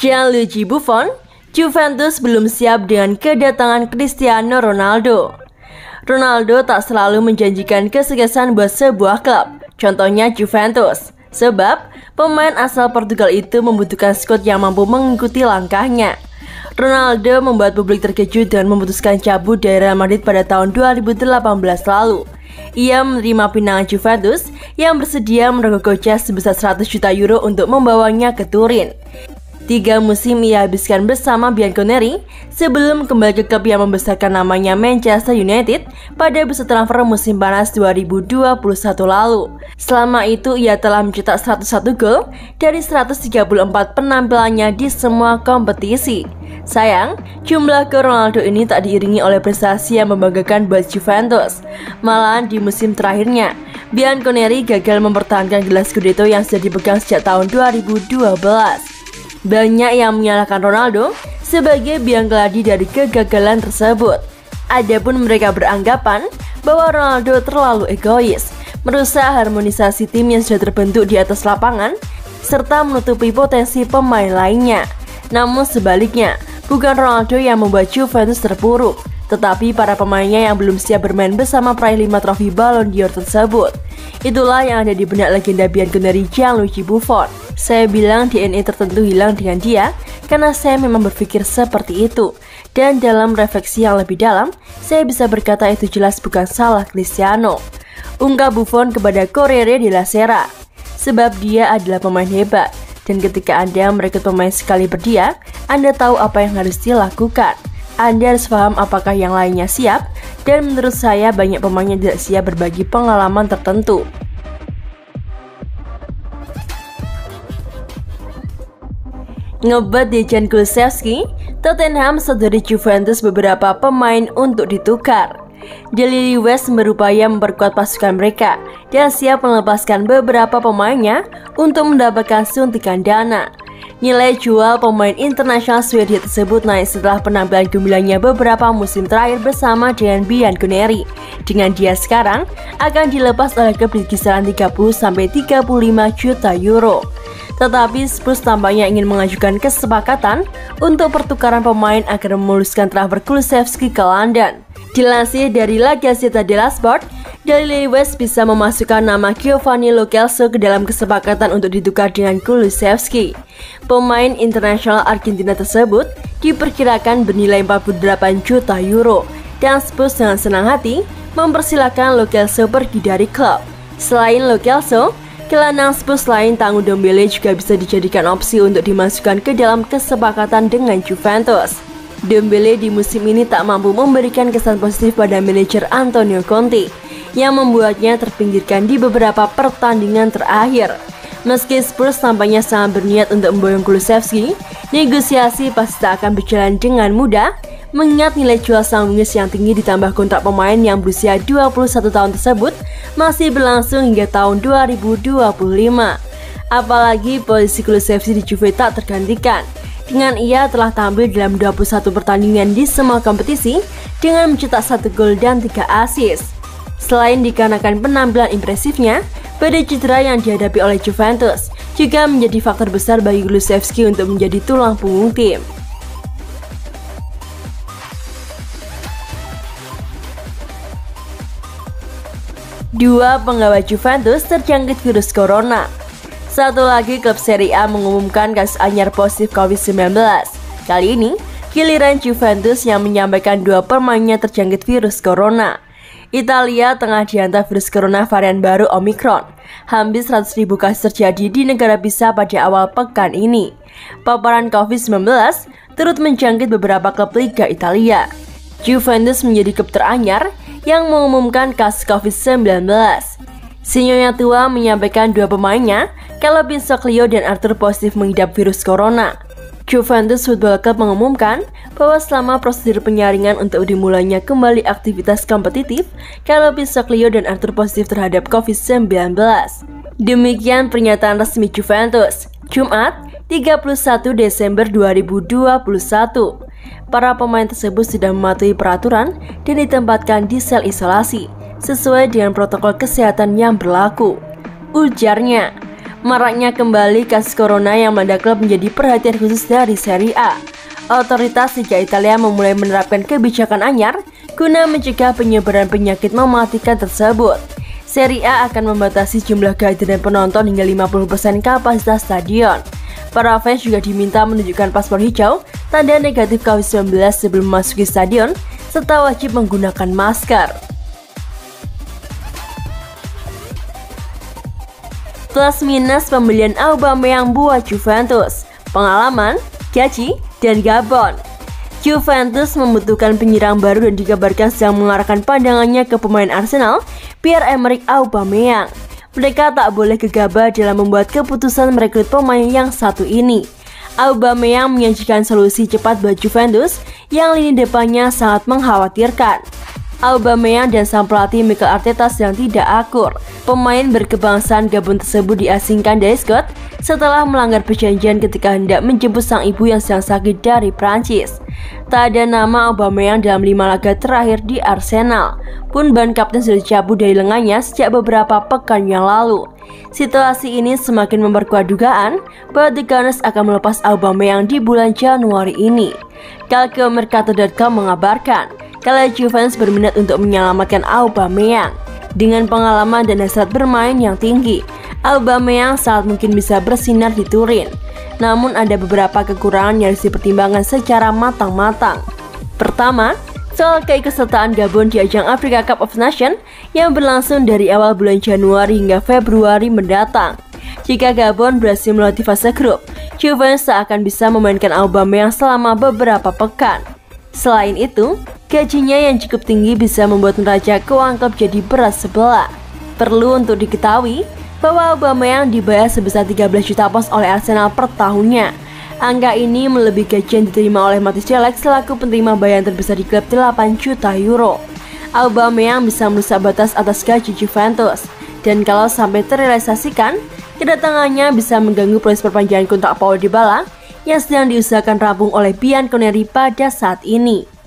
Gianluigi Buffon, Juventus belum siap dengan kedatangan Cristiano Ronaldo. Ronaldo tak selalu menjanjikan kesuksesan buat sebuah klub, contohnya Juventus. Sebab, pemain asal Portugal itu membutuhkan skuad yang mampu mengikuti langkahnya. Ronaldo membuat publik terkejut dengan memutuskan cabut dari Real Madrid pada tahun 2018 lalu. Ia menerima pinangan Juventus yang bersedia merogoh kocek sebesar 100 juta euro untuk membawanya ke Turin. Tiga musim ia habiskan bersama Bianconeri sebelum kembali ke klub yang membesarkan namanya Manchester United pada bursa transfer musim panas 2021 lalu. Selama itu ia telah mencetak 101 gol dari 134 penampilannya di semua kompetisi. Sayang, jumlah ke Ronaldo ini tak diiringi oleh prestasi yang membanggakan buat Juventus. Malahan di musim terakhirnya, Bianconeri gagal mempertahankan gelar Scudetto yang sudah dipegang sejak tahun 2012. Banyak yang menyalahkan Ronaldo sebagai biang keladi dari kegagalan tersebut. Adapun mereka beranggapan bahwa Ronaldo terlalu egois, merusak harmonisasi tim yang sudah terbentuk di atas lapangan, serta menutupi potensi pemain lainnya. Namun sebaliknya, bukan Ronaldo yang membuat Juventus terpuruk, tetapi para pemainnya yang belum siap bermain bersama peraih 5 trofi Ballon d'Or tersebut. Itulah yang ada di benak legenda Bianconeri Gianluigi Buffon. Saya bilang DNA tertentu hilang dengan dia karena saya memang berpikir seperti itu. Dan dalam refleksi yang lebih dalam, saya bisa berkata itu jelas bukan salah Cristiano. Ungkap Buffon kepada Corriere della Sera. Sebab dia adalah pemain hebat. Dan ketika Anda merekrut pemain sekali berdia, Anda tahu apa yang harus dilakukan. Anda harus paham apakah yang lainnya siap, dan menurut saya banyak pemain yang tidak siap berbagi pengalaman tertentu. Ngebat Dejan Kulusevski, Tottenham sedari Juventus beberapa pemain untuk ditukar. Daily West berupaya memperkuat pasukan mereka dan siap melepaskan beberapa pemainnya untuk mendapatkan suntikan dana. Nilai jual pemain internasional Swedia tersebut naik setelah penampilan gemilangnya beberapa musim terakhir bersama dengan Bianconeri. Dengan dia sekarang akan dilepas oleh klub kisaran 30-35 juta euro. Tetapi Spurs tampaknya ingin mengajukan kesepakatan untuk pertukaran pemain agar memuluskan transfer Kulusevski ke London. Dilansir dari La Gazzetta dello Sport, Daily West bisa memasukkan nama Giovanni Lo Celso ke dalam kesepakatan untuk ditukar dengan Kulusevski. Pemain internasional Argentina tersebut diperkirakan bernilai 48 juta euro dan Spurs dengan senang hati mempersilahkan Lo Celso pergi dari klub. Selain Lo Celso, Gelandang Spurs lain Tangu Dombele juga bisa dijadikan opsi untuk dimasukkan ke dalam kesepakatan dengan Juventus. Dembele di musim ini tak mampu memberikan kesan positif pada manajer Antonio Conte yang membuatnya terpinggirkan di beberapa pertandingan terakhir. Meski Spurs tampaknya sangat berniat untuk memboyong Kulusevski, negosiasi pasti akan berjalan dengan mudah mengingat nilai jual sang wingers yang tinggi ditambah kontrak pemain yang berusia 21 tahun tersebut masih berlangsung hingga tahun 2025. Apalagi posisi Kulusevski di Juve tak tergantikan dengan ia telah tampil dalam 21 pertandingan di semua kompetisi dengan mencetak satu gol dan tiga assist. Selain dikarenakan penampilan impresifnya, badai cedera yang dihadapi oleh Juventus juga menjadi faktor besar bagi Kulusevski untuk menjadi tulang punggung tim. Dua penggawa Juventus terjangkit virus corona. Satu lagi klub Serie A mengumumkan kasus anyar positif COVID-19. Kali ini, giliran Juventus yang menyampaikan dua pemainnya terjangkit virus corona. Italia tengah dihantar virus corona varian baru Omicron. Hampir 100 ribu kasus terjadi di negara bisa pada awal pekan ini. Paparan COVID-19 turut menjangkit beberapa klub Liga Italia. Juventus menjadi klub teranyar yang mengumumkan kasus COVID-19. Sinyonya tua menyampaikan dua pemainnya kalau Pinsoklio dan Arthur positif mengidap virus corona. Juventus Football Club mengumumkan bahwa selama prosedur penyaringan untuk dimulainya kembali aktivitas kompetitif, kalau Pinsoklio dan Arthur positif terhadap COVID-19. Demikian pernyataan resmi Juventus, Jumat 31 Desember 2021. Para pemain tersebut sudah mematuhi peraturan dan ditempatkan di sel isolasi sesuai dengan protokol kesehatan yang berlaku. Ujarnya, Maraknya kembali kasus corona yang melanda klub menjadi perhatian khusus dari Serie A. Otoritas Liga Italia memulai menerapkan kebijakan anyar guna mencegah penyebaran penyakit mematikan tersebut. Serie A akan membatasi jumlah kehadiran penonton hingga 50% kapasitas stadion. Para fans juga diminta menunjukkan paspor hijau, tanda negatif COVID-19 sebelum memasuki stadion, serta wajib menggunakan masker. Plus minus pembelian Aubameyang buat Juventus, pengalaman, gaji, dan Gabon. Juventus membutuhkan penyerang baru dan dikabarkan sedang mengarahkan pandangannya ke pemain Arsenal, Pierre-Emerick Aubameyang. Mereka tak boleh gegabah dalam membuat keputusan merekrut pemain yang satu ini. Aubameyang menyajikan solusi cepat buat Juventus yang lini depannya sangat mengkhawatirkan. Aubameyang dan sang pelatih Mikel Arteta sedang tidak akur. Pemain berkebangsaan Gabon tersebut diasingkan dari Scott setelah melanggar perjanjian ketika hendak menjemput sang ibu yang sedang sakit dari Prancis. Tak ada nama Aubameyang dalam lima laga terakhir di Arsenal. Pun ban kapten sudah dicabut dari lengannya sejak beberapa pekan yang lalu. Situasi ini semakin memperkuat dugaan bahwa The Gunners akan melepas Aubameyang di bulan Januari ini. Mercato.com mengabarkan kalau Juventus berminat untuk menyelamatkan Aubameyang. Dengan pengalaman dan hasrat bermain yang tinggi, Aubameyang saat mungkin bisa bersinar di Turin. Namun ada beberapa kekurangan yang harus dipertimbangkan secara matang-matang. Pertama, soal keikutsertaan Gabon di ajang Africa Cup of Nations yang berlangsung dari awal bulan Januari hingga Februari mendatang. Jika Gabon berhasil melalui fase grup, Juventus akan bisa memainkan Aubameyang selama beberapa pekan. Selain itu, Gajinya yang cukup tinggi bisa membuat neraca keuangan jadi berat sebelah. Perlu untuk diketahui bahwa Aubameyang dibayar sebesar 13 juta pos oleh Arsenal per tahunnya. Angka ini melebihi gaji yang diterima oleh Matis Celek selaku penerima bayaran terbesar di klub 8 juta euro. Aubameyang bisa merusak batas atas gaji Juventus. Dan kalau sampai terrealisasikan, kedatangannya bisa mengganggu proses perpanjangan kontrak Paulo Dybala yang sedang diusahakan rampung oleh Bianconeri pada saat ini.